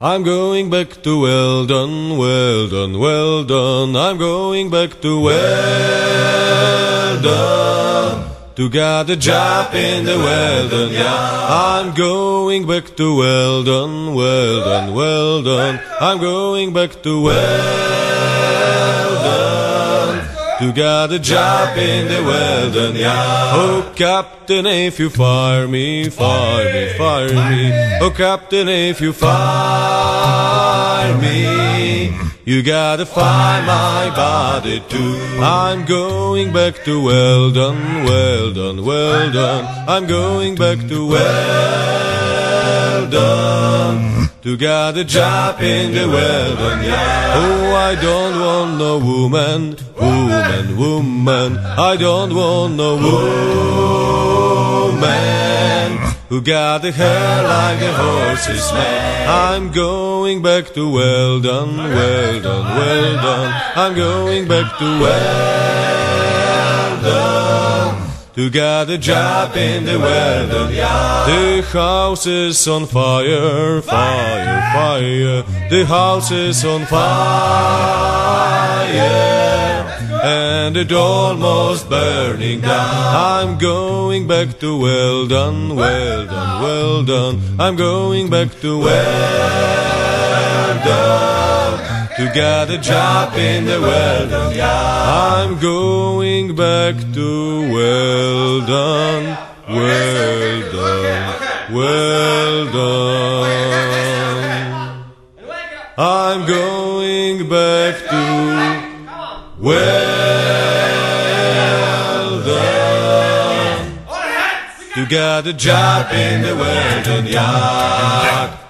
I'm going back to Weldon, well done, Weldon. I'm going back to Weldon. To get a job in the Weldon, yeah. I'm going back to Weldon, well done, Weldon. I'm going back to well done. To get a job in the Weldon, yeah. Oh, Captain, if you fire me, fire me, fire me. Oh, Captain, if you fire me, you gotta find my body too. I'm going back to Weldon, well done, Weldon. I'm going back to Weldon. To get a job in the yeah. Oh, I don't want no woman, woman, woman. I don't want no woman who got the hair like a horse's mane. I'm going back to Weldon, well done, Weldon. I'm going back to well To get a job in the Weldon. The house is on fire, fire, fire. The house is on fire and it almost burning down. I'm going back to Weldon, well done, Weldon. I'm going back to well done to get a job in the Weldon. I'm going back to Weldon, well done, well done. I'm going back to well done to get a job in the Weldon yard.